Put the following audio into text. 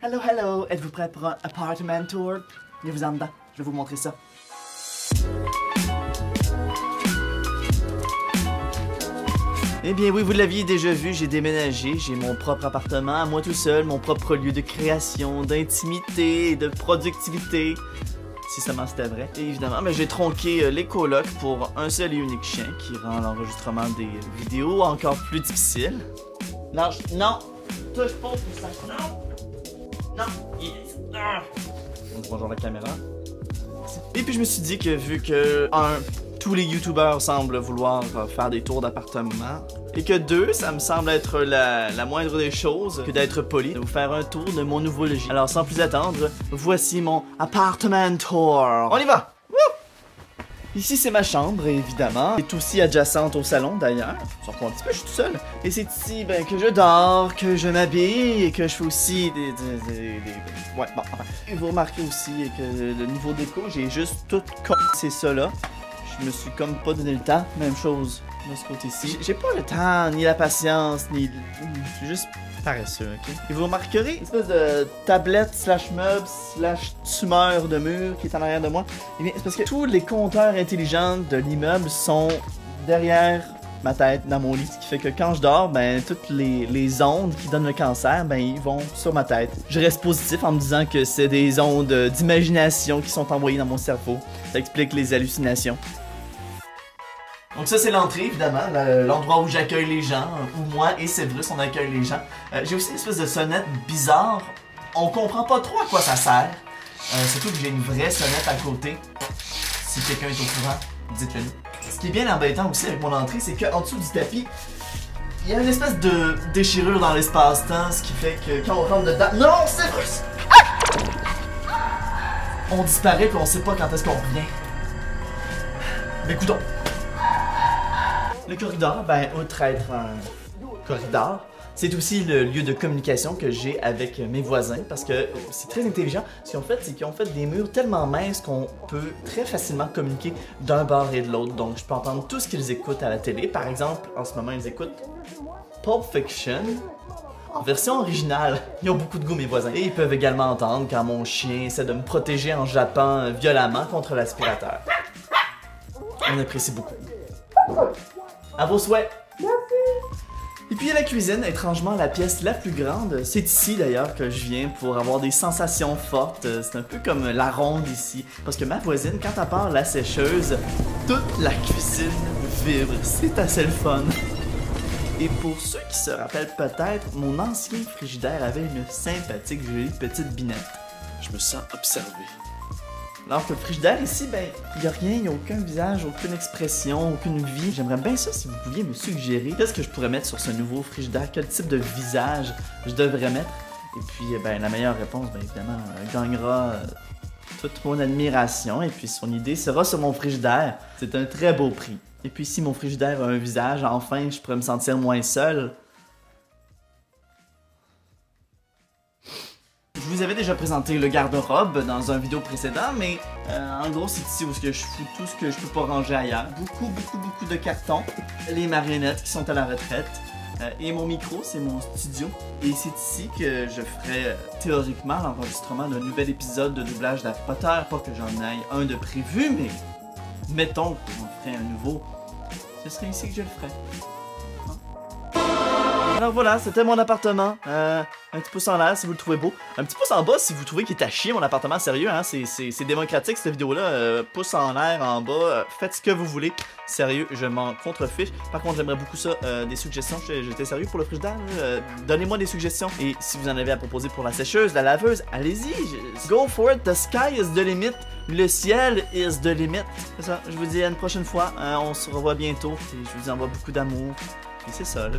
Hello, hello, êtes-vous prêt pour un apartment tour? Venez vous en dedans, je vais vous montrer ça. Eh bien oui, vous l'aviez déjà vu, j'ai déménagé, j'ai mon propre appartement, à moi tout seul, mon propre lieu de création, d'intimité et de productivité. Si seulement c'était vrai. Et évidemment, mais j'ai tronqué euh, les colocs pour un seul et unique chien qui rend l'enregistrement des vidéos encore plus difficile. Non, je- non, touche pas ça. Non, non. Bonjour la caméra. Et puis je me suis dit que vu que un, tous les youtubeurs semblent vouloir euh, faire des tours d'appartement, et que deux, ça me semble être la, la moindre des choses que d'être poli, de vous faire un tour de mon nouveau logis. Alors sans plus attendre, voici mon appartement tour. On y va! Ici c'est ma chambre évidemment, c'est aussi adjacente au salon d'ailleurs, surtout un petit peu, je suis tout seul. Et c'est ici ben, que je dors, que je m'habille et que je fais aussi des... des, Ouais, bon. Et vous remarquez aussi que le niveau déco, j'ai juste tout c'est ça là. Je me suis comme pas donné le temps, même chose J'ai- pas le temps, ni la patience, ni... Je suis juste paresseux, ok? Et vous remarquerez une espèce de tablette slash meuble slash tumeur de mur qui est en arrière de moi. Eh bien, c'est parce que tous les compteurs intelligents de l'immeuble sont derrière ma tête dans mon lit. Ce qui fait que quand je dors, ben, toutes les, les ondes qui donnent le cancer, ben, ils vont sur ma tête. Je reste positif en me disant que c'est des ondes d'imagination qui sont envoyées dans mon cerveau. Ça explique les hallucinations. Donc ça c'est l'entrée évidemment, le- l'endroit où j'accueille les gens, où moi et Séverus on accueille les gens. Euh, J'ai aussi une espèce de sonnette bizarre, on comprend pas trop à quoi ça sert. Euh, surtout que j'ai une vraie sonnette à côté. Si quelqu'un est au courant, dites-le nous. Ce qui est bien embêtant aussi avec mon entrée, c'est qu'en dessous du tapis, il y a une espèce de déchirure dans l'espace-temps, ce qui fait que quand on rentre dedans... Non, Séverus! On disparaît puis on sait pas quand est-ce qu'on revient. Mais écoutons. Le corridor, ben, outre être un corridor, c'est aussi le lieu de communication que j'ai avec mes voisins parce que c'est très intelligent. Ce qu'ils ont fait, c'est qu'ils ont fait des murs tellement minces qu'on peut très facilement communiquer d'un bord et de l'autre. Donc, je peux entendre tout ce qu'ils écoutent à la télé. Par exemple, en ce moment, ils écoutent Pulp Fiction en version originale. Ils ont beaucoup de goût, mes voisins. Et ils peuvent également entendre quand mon chien essaie de me protéger en jappant violemment contre l'aspirateur. On apprécie beaucoup. À vos souhaits. Et puis la cuisine, étrangement la pièce la plus grande. C'est ici d'ailleurs que je viens pour avoir des sensations fortes. C'est un peu comme la ronde ici. Parce que ma voisine, quand elle part la sécheuse, toute la cuisine vibre. C'est assez le fun. Et pour ceux qui se rappellent peut-être, mon ancien frigidaire avait une sympathique jolie petite binette. Je me sens observé. Alors que le frigidaire ici, ben, il a rien, il n'y a aucun visage, aucune expression, aucune vie. J'aimerais bien ça si vous pouviez me suggérer qu'est-ce que je pourrais mettre sur ce nouveau frigidaire, quel type de visage je devrais mettre. Et puis, eh ben, la meilleure réponse, ben, évidemment, euh, gagnera euh, toute mon admiration. Et puis, son idée sera sur mon frigidaire. C'est un très beau prix. Et puis, si mon frigidaire a un visage, enfin, je pourrais me sentir moins seul. Vous avais déjà présenté le garde-robe dans un vidéo précédent, mais euh, en gros c'est ici où je fous tout ce que je peux pas ranger ailleurs. Beaucoup, beaucoup, beaucoup de cartons, les marionnettes qui sont à la retraite, euh, et mon micro, c'est mon studio. Et c'est ici que je ferai euh, théoriquement l'enregistrement d'un nouvel épisode de doublage d'Harry Potter. Pas que j'en aille un de prévu, mais mettons qu'on ferait un nouveau. Ce serait ici que je le ferais. Alors voilà, c'était mon appartement. Euh, un petit pouce en l'air si vous le trouvez beau. Un petit pouce en bas si vous trouvez qu'il est à chier mon appartement. Sérieux, hein, c'est- démocratique cette vidéo-là. Euh, pouce en l'air, en bas, euh, faites ce que vous voulez. Sérieux, je m'en contrefiche. Par contre, j'aimerais beaucoup ça, des suggestions. J'étais sérieux pour le frigidaire. Donnez-moi des suggestions. Et si vous en avez à proposer pour la sécheuse, la laveuse, allez-y. Go for it. The sky is the limit. Le ciel is the limit. C'est ça. Je vous dis à une prochaine fois. on se revoit bientôt. Je vous envoie beaucoup d'amour. Et c'est ça, là.